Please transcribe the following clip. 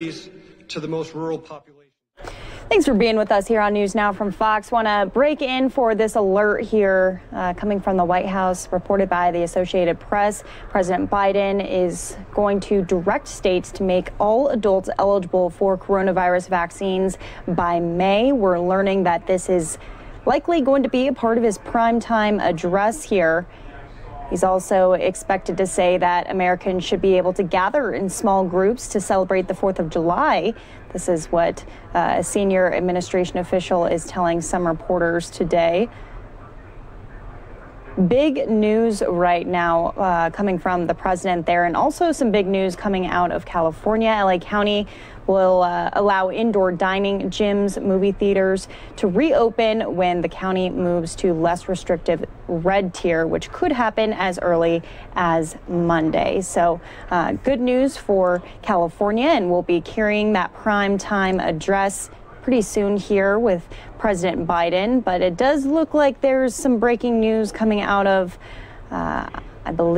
to the most rural population. Thanks for being with us here on News Now from Fox. Want to break in for this alert here uh, coming from the White House, reported by the Associated Press. President Biden is going to direct states to make all adults eligible for coronavirus vaccines by May. We're learning that this is likely going to be a part of his primetime address here. He's also expected to say that Americans should be able to gather in small groups to celebrate the 4th of July. This is what uh, a senior administration official is telling some reporters today. Big news right now uh, coming from the president there, and also some big news coming out of California. LA County will uh, allow indoor dining, gyms, movie theaters to reopen when the county moves to less restrictive red tier, which could happen as early as Monday. So, uh, good news for California, and we'll be carrying that prime time address pretty soon here with President Biden, but it does look like there's some breaking news coming out of, uh, I believe.